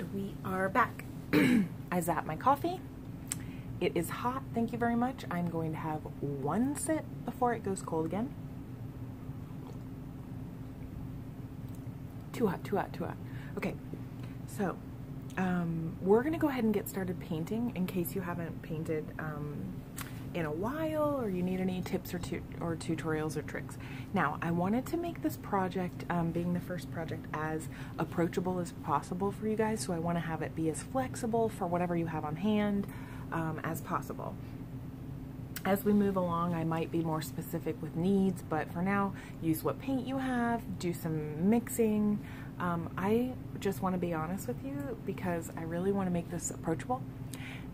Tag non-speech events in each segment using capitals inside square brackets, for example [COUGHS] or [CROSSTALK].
and we are back. [CLEARS THROAT] I zapped my coffee. It is hot, thank you very much. I'm going to have one sip before it goes cold again. Too hot, too hot, too hot. Okay, so um, we're gonna go ahead and get started painting in case you haven't painted um, in a while or you need any tips or, tu or tutorials or tricks. Now, I wanted to make this project, um, being the first project, as approachable as possible for you guys, so I want to have it be as flexible for whatever you have on hand um, as possible. As we move along, I might be more specific with needs, but for now, use what paint you have, do some mixing. Um, I just want to be honest with you because I really want to make this approachable.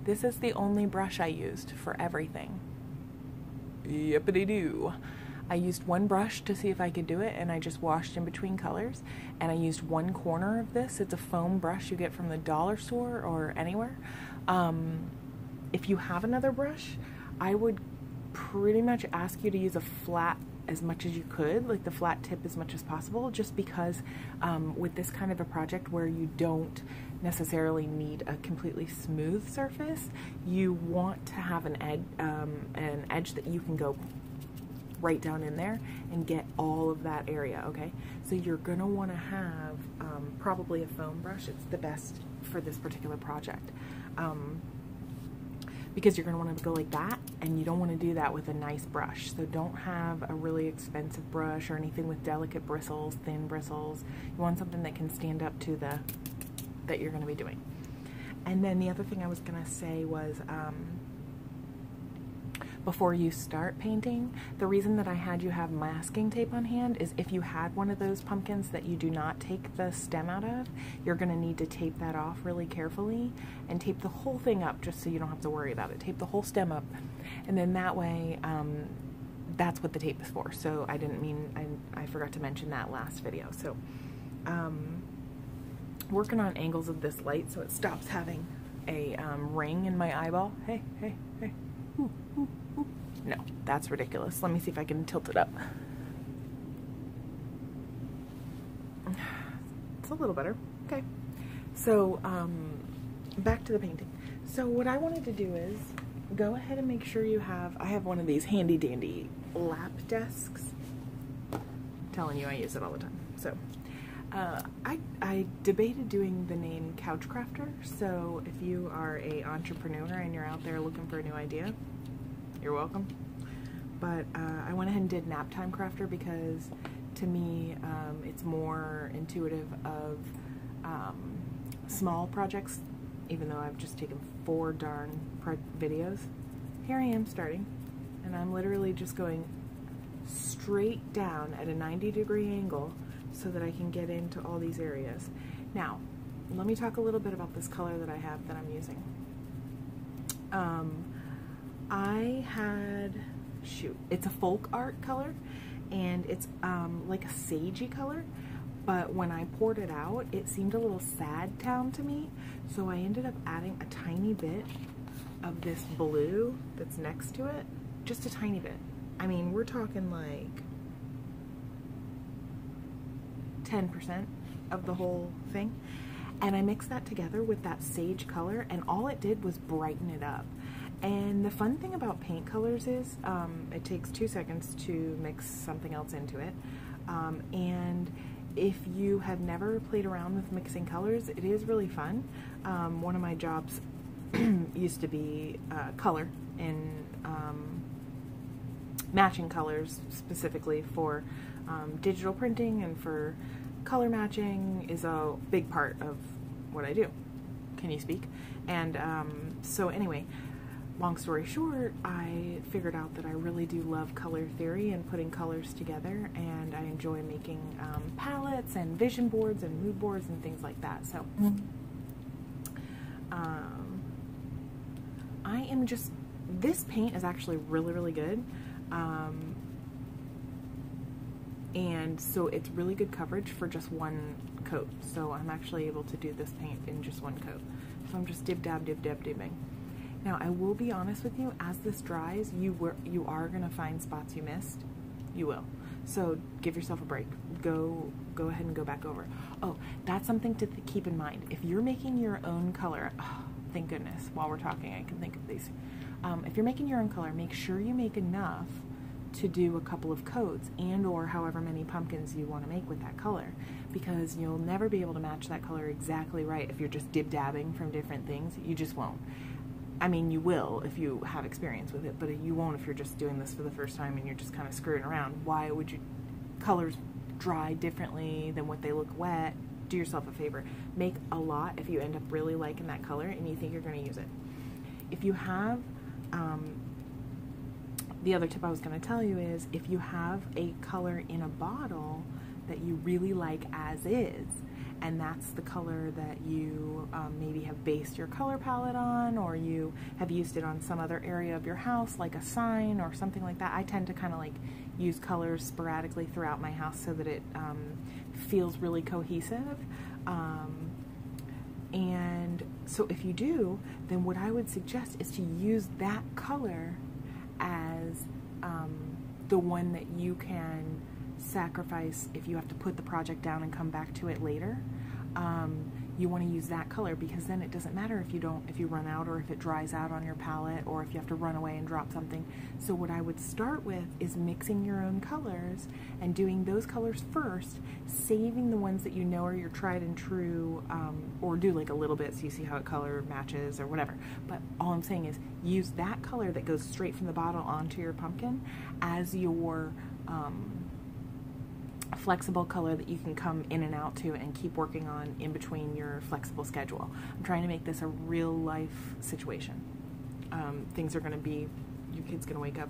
This is the only brush I used for everything. Yippity doo. I used one brush to see if I could do it and I just washed in between colors and I used one corner of this. It's a foam brush you get from the dollar store or anywhere. Um, if you have another brush, I would pretty much ask you to use a flat as much as you could, like the flat tip as much as possible, just because um, with this kind of a project where you don't necessarily need a completely smooth surface, you want to have an, ed um, an edge that you can go right down in there and get all of that area, okay? So you're gonna wanna have um, probably a foam brush. It's the best for this particular project. Um, because you're want to go like that and you don't want to do that with a nice brush. So don't have a really expensive brush or anything with delicate bristles, thin bristles. You want something that can stand up to the that you're going to be doing. And then the other thing I was going to say was um, before you start painting. The reason that I had you have masking tape on hand is if you had one of those pumpkins that you do not take the stem out of, you're going to need to tape that off really carefully and tape the whole thing up just so you don't have to worry about it. Tape the whole stem up and then that way um, that's what the tape is for. So I didn't mean, I, I forgot to mention that last video. So um, working on angles of this light so it stops having a um, ring in my eyeball. Hey, hey, hey. Ooh, ooh. No, that's ridiculous. Let me see if I can tilt it up. [SIGHS] It's a little better. Okay. So, um, back to the painting. So what I wanted to do is go ahead and make sure you have, I have one of these handy dandy lap desks. I'm telling you, I use it all the time. So, uh, I, I debated doing the name Couch Crafter, So if you are a entrepreneur and you're out there looking for a new idea, you're welcome. But uh, I went ahead and did Naptime Crafter because to me um, it's more intuitive of um, small projects, even though I've just taken four darn videos. Here I am starting, and I'm literally just going straight down at a 90 degree angle so that I can get into all these areas. Now, let me talk a little bit about this color that I have that I'm using. Um, I had, shoot, it's a folk art color and it's um, like a sagey color, but when I poured it out, it seemed a little sad town to me. So I ended up adding a tiny bit of this blue that's next to it, just a tiny bit. I mean, we're talking like 10% of the whole thing. And I mixed that together with that sage color and all it did was brighten it up. And the fun thing about paint colors is um, it takes two seconds to mix something else into it. Um, and if you have never played around with mixing colors, it is really fun. Um, one of my jobs [CLEARS THROAT] used to be uh, color in um, matching colors specifically for um, digital printing and for color matching is a big part of what I do. Can you speak? And um, so anyway, long story short, I figured out that I really do love color theory and putting colors together, and I enjoy making um, palettes and vision boards and mood boards and things like that. So, um, I am just, this paint is actually really, really good. Um, and so it's really good coverage for just one coat. So I'm actually able to do this paint in just one coat. So I'm just dib dab dib dab dibbing. Now I will be honest with you, as this dries, you were you are gonna find spots you missed. You will. So give yourself a break. go go ahead and go back over. Oh, that's something to keep in mind. If you're making your own color, oh, thank goodness, while we're talking, I can think of these. Um, if you're making your own color, make sure you make enough to do a couple of coats and or however many pumpkins you want to make with that color. Because you'll never be able to match that color exactly right if you're just dib dabbing from different things. You just won't. I mean you will if you have experience with it but you won't if you're just doing this for the first time and you're just kind of screwing around. Why would you colors dry differently than what they look wet? Do yourself a favor. Make a lot if you end up really liking that color and you think you're going to use it. If you have um, the other tip I was going to tell you is if you have a color in a bottle that you really like as is, and that's the color that you um, maybe have based your color palette on, or you have used it on some other area of your house, like a sign or something like that. I tend to kind of like use colors sporadically throughout my house so that it um, feels really cohesive. Um, and so if you do, then what I would suggest is to use that color as um, the one that you can sacrifice if you have to put the project down and come back to it later. Um, you want to use that color because then it doesn't matter if you don't if you run out or if it dries out on your palette or if you have to run away and drop something. So what I would start with is mixing your own colors and doing those colors first saving the ones that you know are your tried and true um, or do like a little bit so you see how it color matches or whatever. But all I'm saying is use that color that goes straight from the bottle onto your pumpkin as your um, flexible color that you can come in and out to and keep working on in between your flexible schedule. I'm trying to make this a real life situation. Um, things are going to be, your kid's going to wake up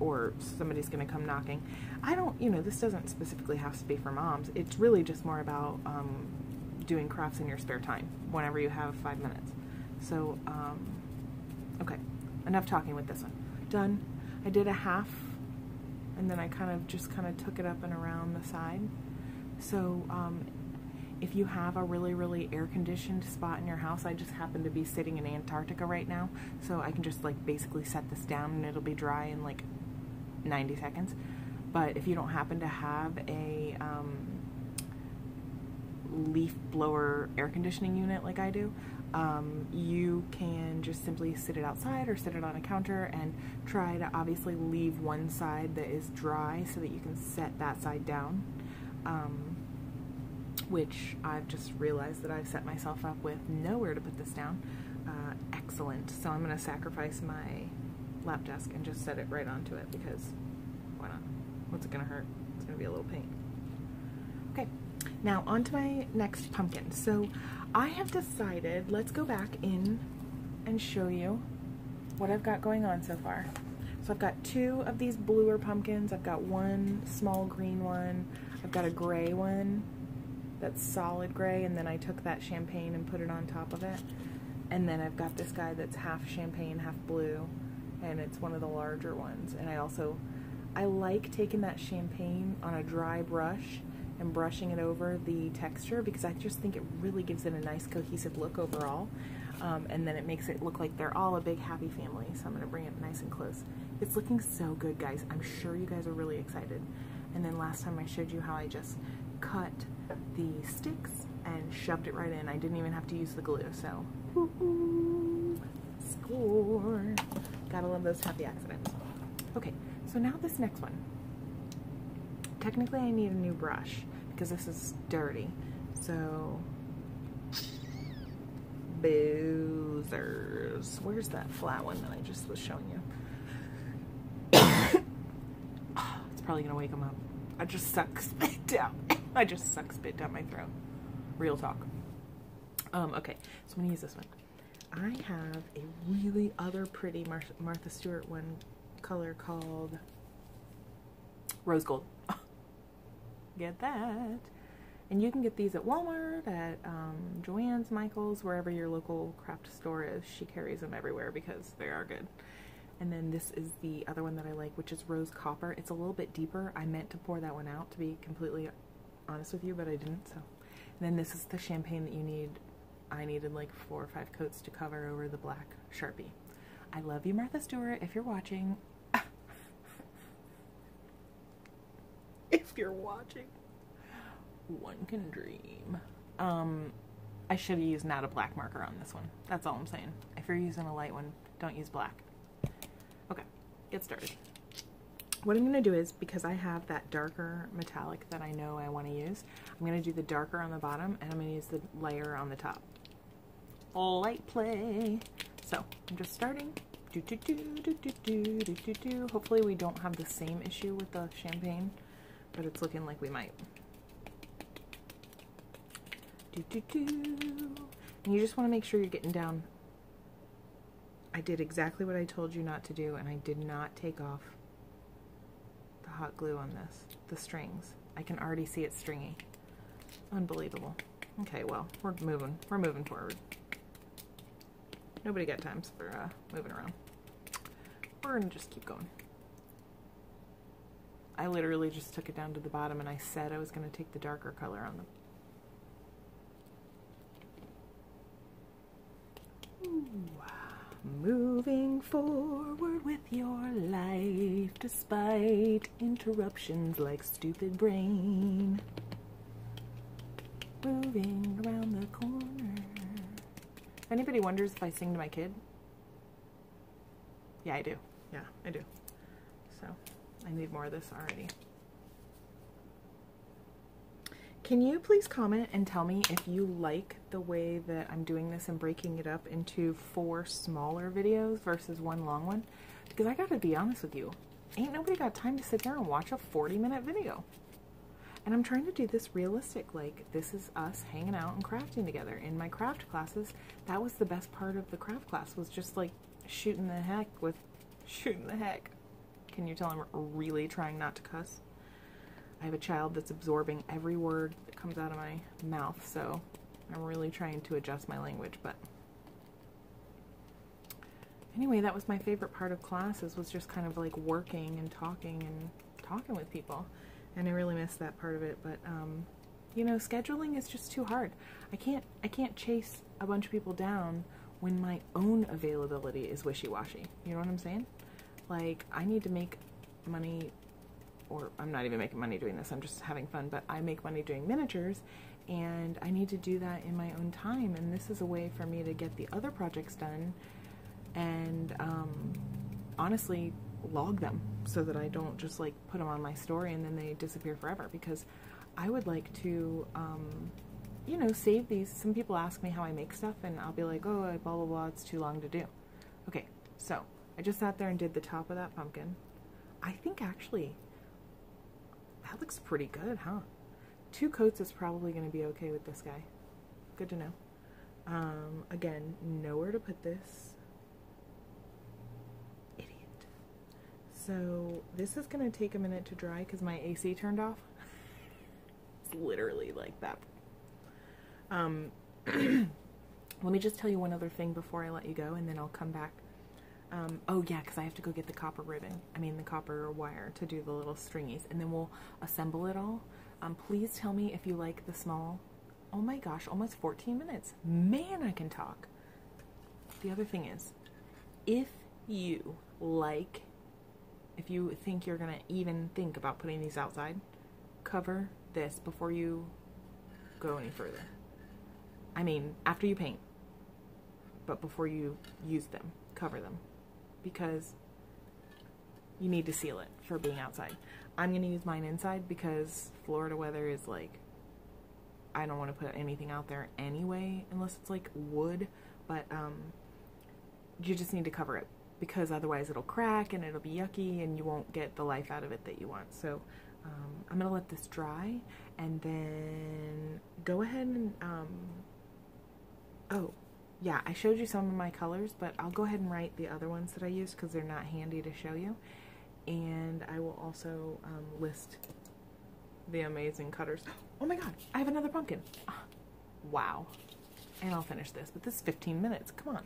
or somebody's going to come knocking. I don't, you know, this doesn't specifically have to be for moms. It's really just more about um, doing crafts in your spare time whenever you have five minutes. So, um, okay, enough talking with this one. Done. I did a half and then I kind of just kind of took it up and around the side. So um, if you have a really, really air conditioned spot in your house, I just happen to be sitting in Antarctica right now, so I can just like basically set this down and it'll be dry in like 90 seconds. But if you don't happen to have a um, leaf blower air conditioning unit like I do, um, you can just simply sit it outside or sit it on a counter and try to obviously leave one side that is dry so that you can set that side down. Um, which I've just realized that I've set myself up with nowhere to put this down. Uh, excellent. So I'm going to sacrifice my lap desk and just set it right onto it because why not? What's it going to hurt? It's going to be a little pain. Now on to my next pumpkin. So I have decided, let's go back in and show you what I've got going on so far. So I've got two of these bluer pumpkins. I've got one small green one. I've got a gray one that's solid gray, and then I took that champagne and put it on top of it. And then I've got this guy that's half champagne, half blue, and it's one of the larger ones. And I also, I like taking that champagne on a dry brush and brushing it over the texture because I just think it really gives it a nice cohesive look overall. Um, and then it makes it look like they're all a big happy family. So I'm going to bring it nice and close. It's looking so good, guys. I'm sure you guys are really excited. And then last time I showed you how I just cut the sticks and shoved it right in. I didn't even have to use the glue, so score. Gotta love those happy accidents. Okay, so now this next one. Technically I need a new brush because this is dirty. So, boozers. Where's that flat one that I just was showing you? [COUGHS] it's probably gonna wake them up. I just suck spit down. [LAUGHS] I just suck spit down my throat. Real talk. Um, okay, so I'm gonna use this one. I have a really other pretty Mar Martha Stewart one color called Rose Gold. Get that. And you can get these at Walmart, at um, Michael's, wherever your local craft store is. She carries them everywhere because they are good. And then this is the other one that I like, which is Rose Copper. It's a little bit deeper. I meant to pour that one out, to be completely honest with you, but I didn't. So, and then this is the champagne that you need. I needed like four or five coats to cover over the black Sharpie. I love you, Martha Stewart. If you're watching, [LAUGHS] if you're watching. One can dream. Um, I should have used not a black marker on this one. That's all I'm saying. If you're using a light one, don't use black. Okay, get started. What I'm going to do is, because I have that darker metallic that I know I want to use, I'm going to do the darker on the bottom and I'm going to use the layer on the top. Light play. So, I'm just starting. Do, do, do, do, do, do, do, do, do. Hopefully we don't have the same issue with the champagne, but it's looking like we might. Do, do, do. And you just want to make sure you're getting down. I did exactly what I told you not to do, and I did not take off the hot glue on this, the strings. I can already see it stringy. Unbelievable. Okay, well, we're moving. We're moving forward. Nobody got times for uh, moving around. We're gonna just keep going. I literally just took it down to the bottom and I said I was gonna take the darker color on the Moving forward with your life despite interruptions like stupid brain. Moving around the corner. Anybody wonders if I sing to my kid, yeah, I do. Yeah, I do. So I need more of this already. Can you please comment and tell me if you like the way that I'm doing this and breaking it up into four smaller videos versus one long one? Because I gotta be honest with you, ain't nobody got time to sit there and watch a 40 minute video. And I'm trying to do this realistic, like this is us hanging out and crafting together. In my craft classes, that was the best part of the craft class, was just like shooting the heck with [LAUGHS] shooting the heck. Can you tell I'm really trying not to cuss? I have a child that's absorbing every word that comes out of my mouth, so I'm really trying to adjust my language, but anyway, that was my favorite part of classes was just kind of like working and talking and talking with people. And I really miss that part of it, but um, you know, scheduling is just too hard. I can't I can't chase a bunch of people down when my own availability is wishy-washy. You know what I'm saying? Like I need to make money or I'm not even making money doing this, I'm just having fun, but I make money doing miniatures and I need to do that in my own time. And this is a way for me to get the other projects done and um, honestly log them so that I don't just like put them on my story and then they disappear forever because I would like to, um, you know, save these. Some people ask me how I make stuff and I'll be like, oh, blah, blah, blah, it's too long to do. Okay, so I just sat there and did the top of that pumpkin. I think actually that looks pretty good, huh? Two coats is probably going to be okay with this guy. Good to know. Um, again, nowhere to put this. Idiot. So this is going to take a minute to dry because my AC turned off. [LAUGHS] it's literally like that. Um, [CLEARS THROAT] let me just tell you one other thing before I let you go and then I'll come back um, oh yeah, because I have to go get the copper ribbon, I mean the copper wire to do the little stringies, and then we'll assemble it all. Um, please tell me if you like the small. Oh my gosh, almost 14 minutes. Man, I can talk. The other thing is, if you like, if you think you're gonna even think about putting these outside, cover this before you go any further. I mean, after you paint, but before you use them, cover them because you need to seal it for being outside. I'm going to use mine inside because Florida weather is like, I don't want to put anything out there anyway, unless it's like wood, but um, you just need to cover it because otherwise it'll crack and it'll be yucky and you won't get the life out of it that you want. So um, I'm going to let this dry and then go ahead and, um, oh, yeah, I showed you some of my colors, but I'll go ahead and write the other ones that I used because they're not handy to show you. And I will also um, list the amazing cutters. [GASPS] Oh my god, I have another pumpkin. [GASPS] wow. And I'll finish this, but this is 15 minutes. Come on.